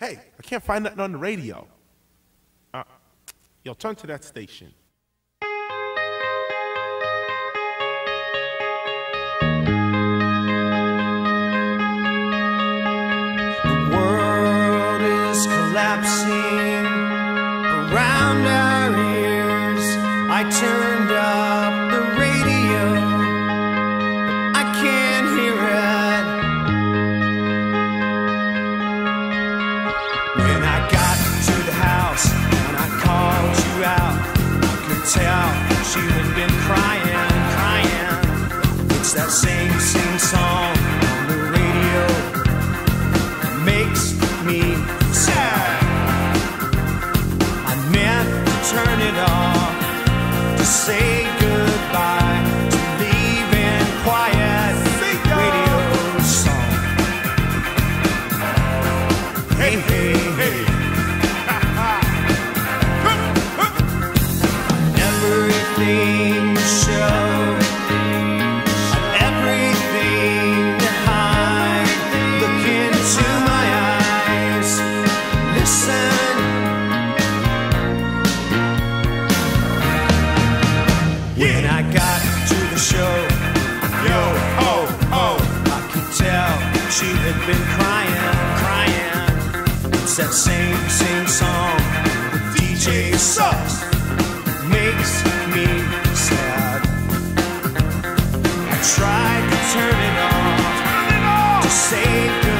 Hey, I can't find nothing on the radio. Uh, yo, turn to that station. The world is collapsing around our ears. I turn. sing, sing song on the radio makes me sad. I meant to turn it off to save. been crying, crying. It's that same, same song. The DJ sucks, makes me sad. I tried to turn it off, to say goodbye.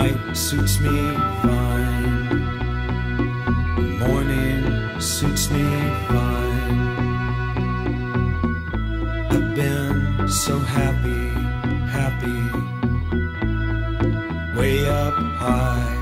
Night suits me fine. Morning suits me fine. I've been so happy, happy. Way up high.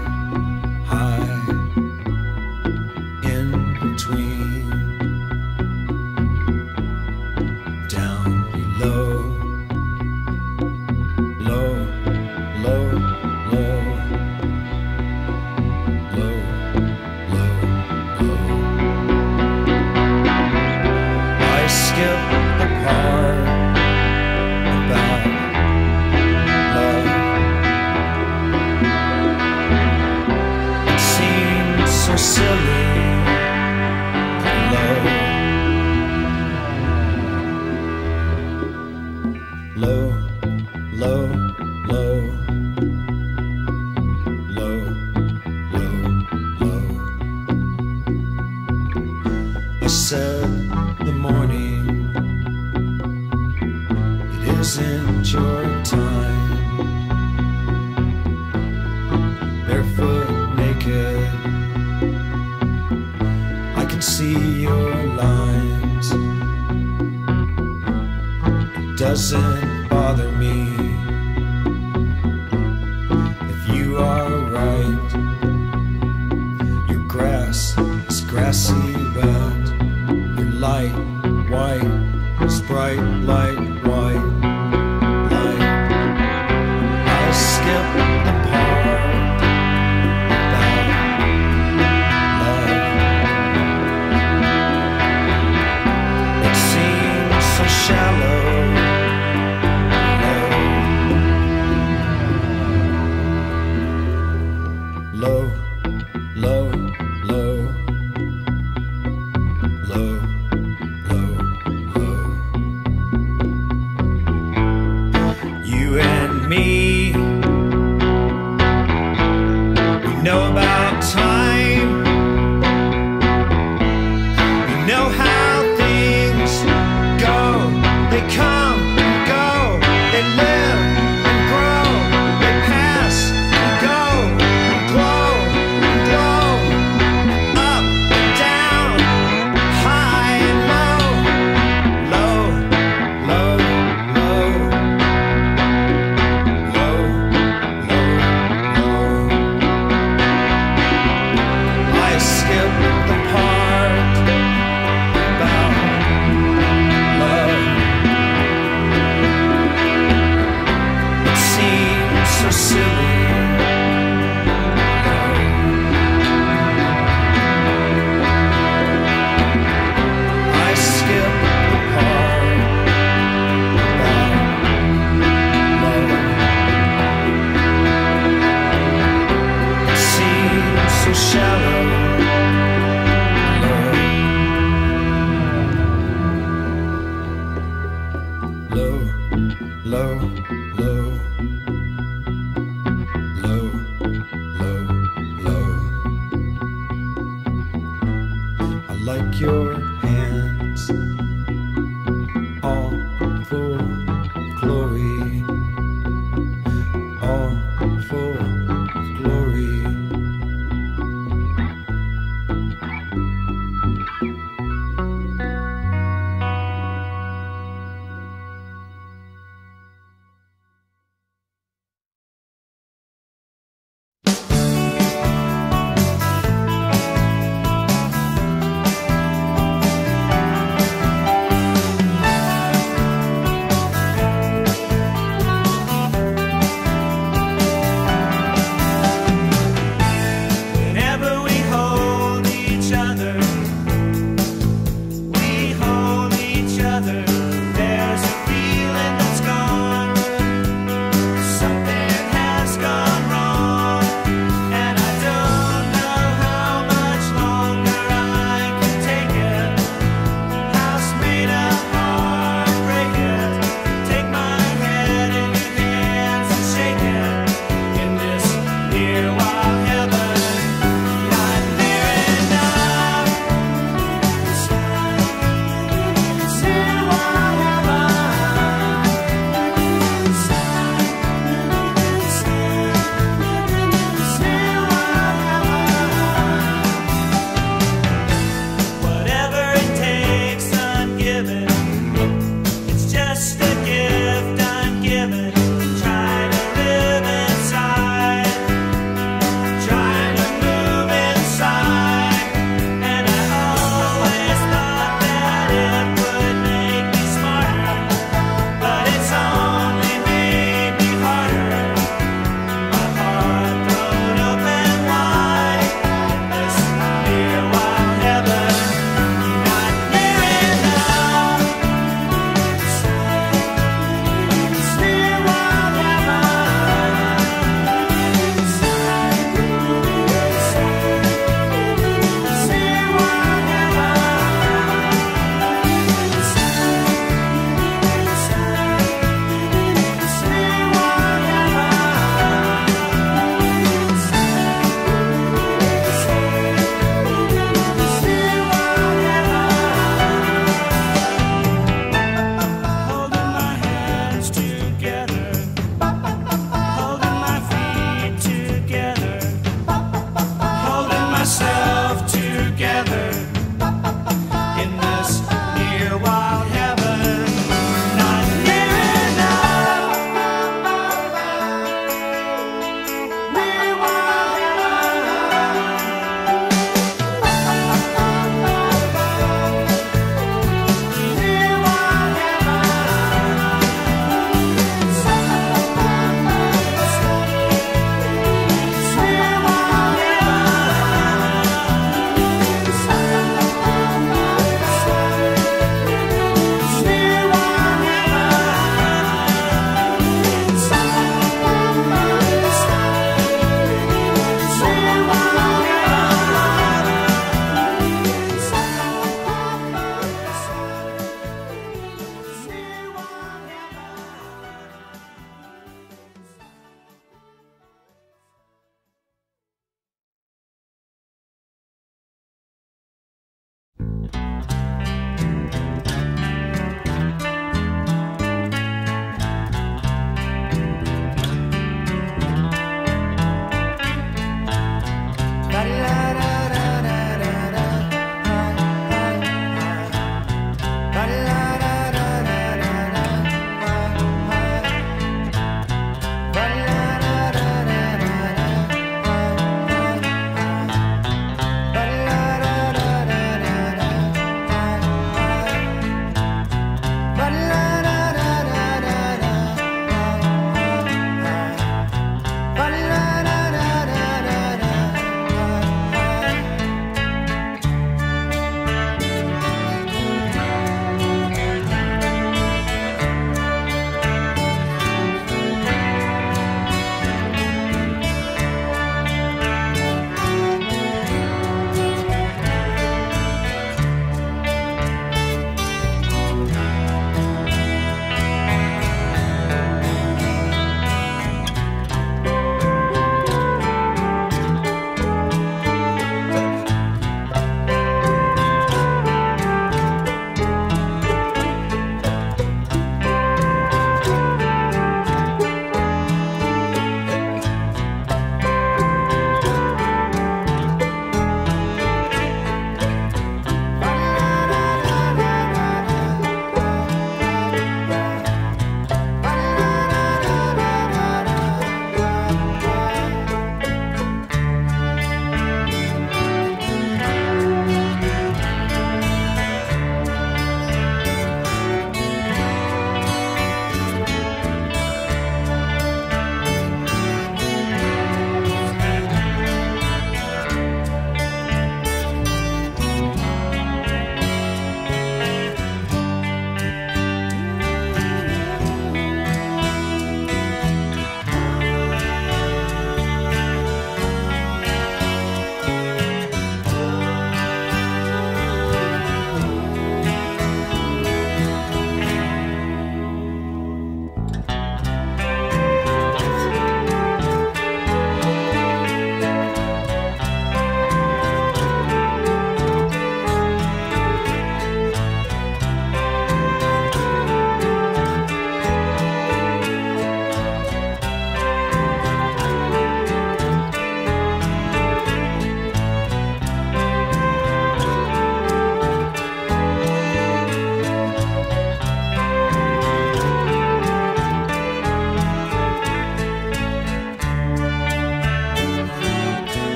Lines. It doesn't bother me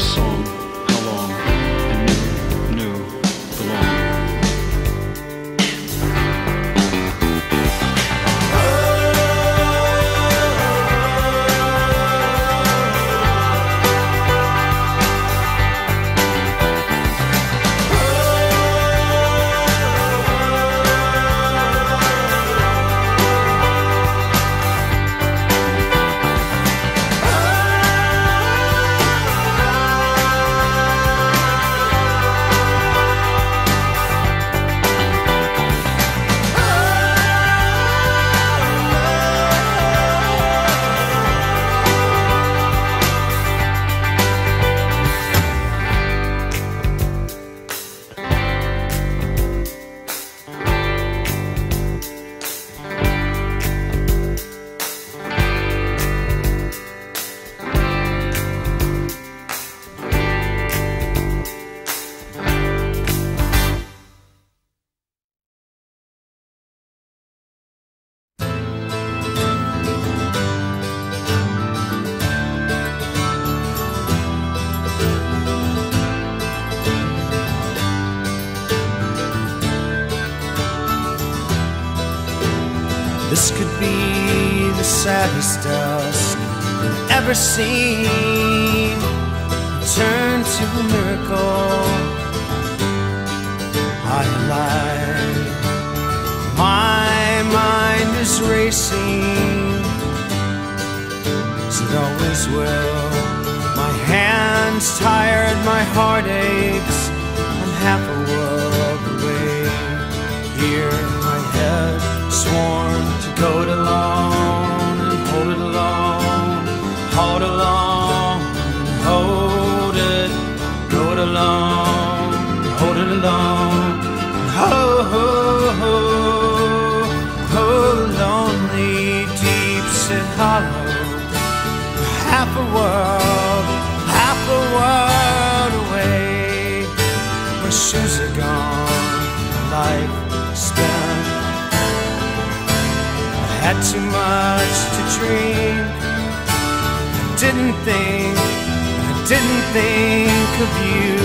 song, This could be the saddest dusk you've ever seen. Turn to a miracle. I lie. My mind is racing. As it always will. My hands tired, my heart aches. I'm half a world away. Here, my head sworn to go it alone and hold it alone, hold it alone, hold it, go it alone, hold it alone, ho ho ho, ho lonely, deep sit hollow, half a world, half a world away. My shoes are gone, life too much to drink. Didn't think, I didn't think of you.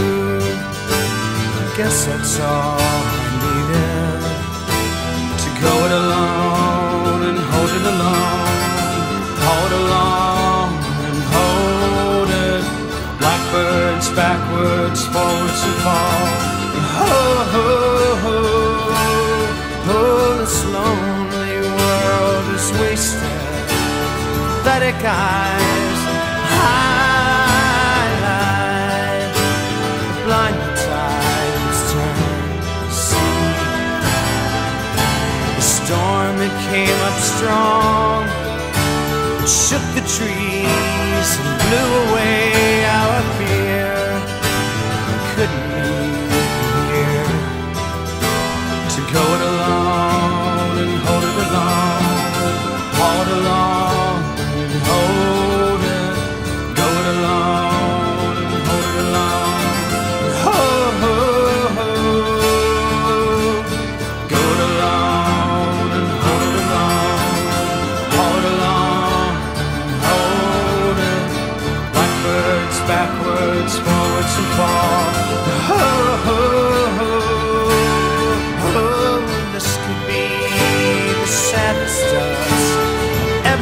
I guess that's all I needed to go it alone and hold it alone, hold along and hold it. Blackbirds backwards, forwards and fall. Ho, oh, oh, oh. Pathetic eyes highlight the blind tides turn to sea. The storm it came up strong, it shook the trees and blew away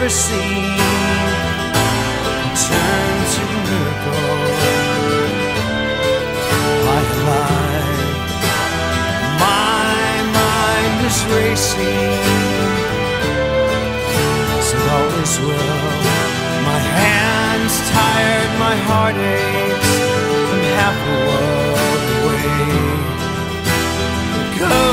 I've ever seen. Turn to miracle. My mind is racing. It always will. My hands tired, my heart aches. I'm half a world away go.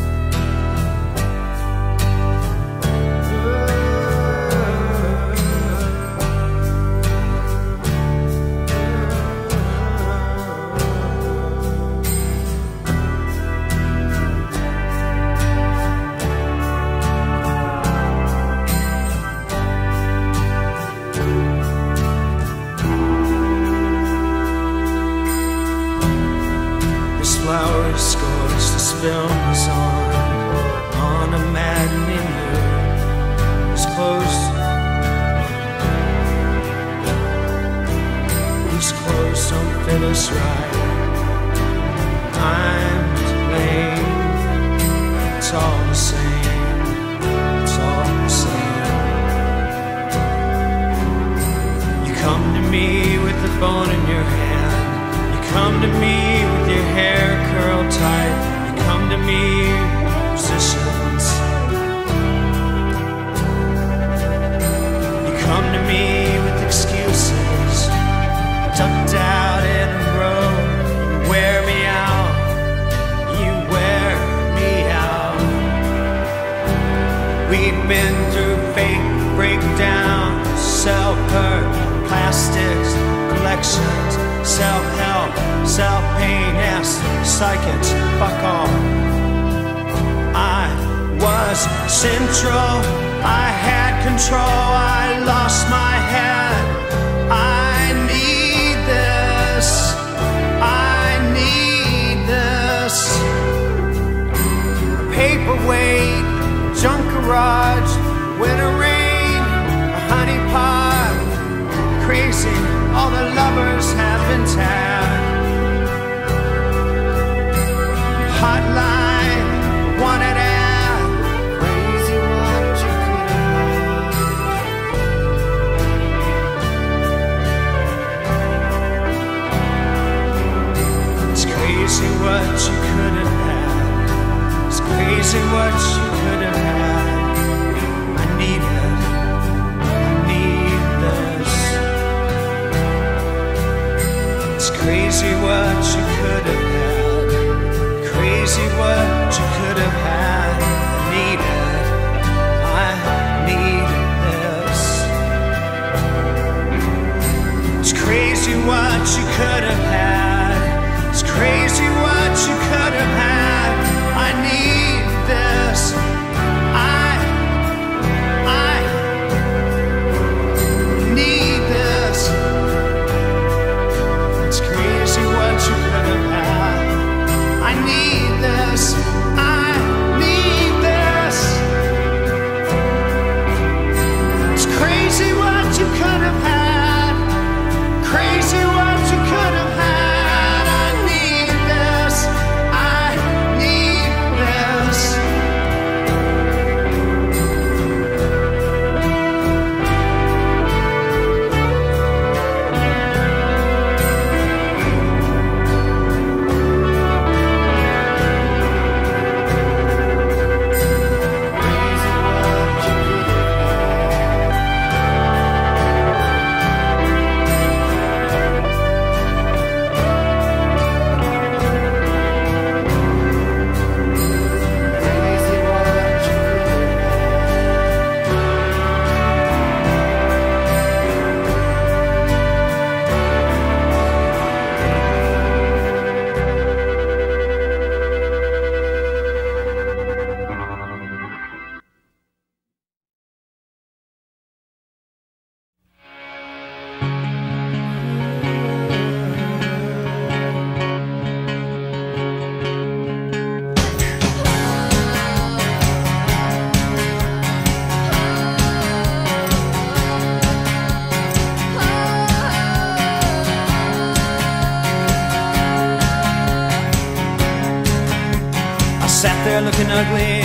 Through fake breakdowns, self hurt, plastics, collections, self help, self pain, psychics, fuck all. I was central, I had control, I lost my head. I need this, I need this. Paperweight, junk garage, winter rain, a honey pot, crazy. All the lovers have been tagged. Hotline, wanted crazy what you could have It's crazy what you could have. It's crazy what you could have had. Crazy what you could have had. Crazy what you could have had. I need. I need this. It's crazy what you could have had. Ugly,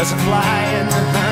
as a fly in the night.